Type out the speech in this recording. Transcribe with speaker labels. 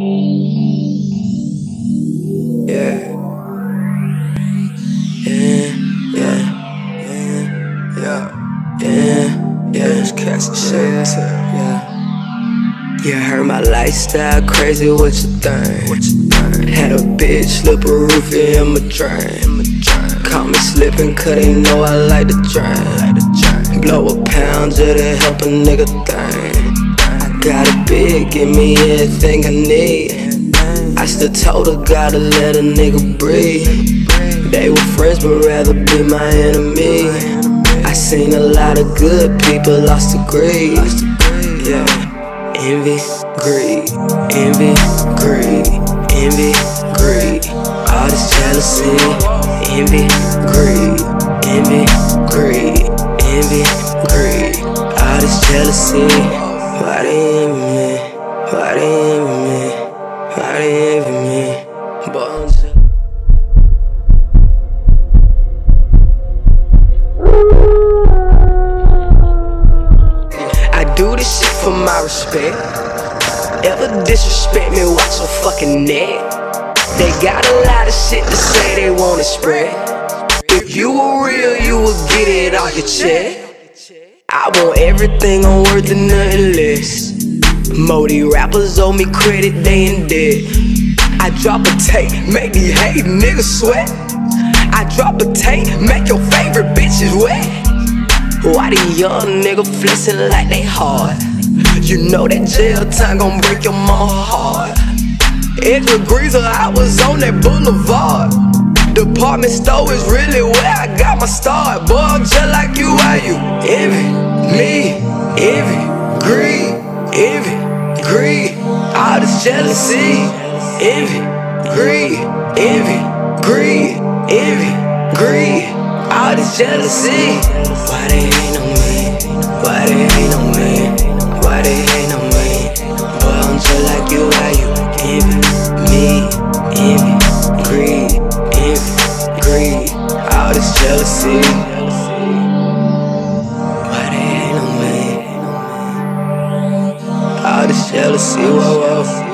Speaker 1: Yeah. Yeah, yeah, yeah, yeah, yeah, yeah. It's Cassie shit, yeah. You heard my lifestyle crazy, what you think? What you think? Had a bitch slip a roofie in my drain. Caught me slipping, cause they know I like to drain. Blow a pound just to help a nigga think. Got a big, give me everything I need. I still told her, gotta let a nigga breathe. They were friends, but rather be my enemy. I seen a lot of good people lost to greed. Yeah. Envy, greed, envy, greed, envy, greed. All this jealousy, envy, greed, envy, greed, envy, greed. All this jealousy. Why they me? Why they me? Why they me? I do this shit for my respect. Ever disrespect me, watch your fucking neck. They got a lot of shit to say they wanna spread. If you were real, you would get it off your chest. I want everything on worth and nothing less. Modi rappers owe me credit, they in debt. I drop a tape, make these hate niggas sweat. I drop a tape, make your favorite bitches wet. Why the young nigga flexing like they hard? You know that jail time gon' break your mama heart. Extra greaser, I was on that boulevard. Department store is really where I got my start. Boy, I'm just like you, why you? Envy, me, envy, greed, envy, greed. All this jealousy, envy, greed, envy, greed, envy, greed. All this jealousy. Why they hate on me? Why they hate on me? Why they hate on me? Boy, I'm just like you, why you envy me? Envy, greed, envy, greed. All this jealousy. Jealousy, whoa, whoa.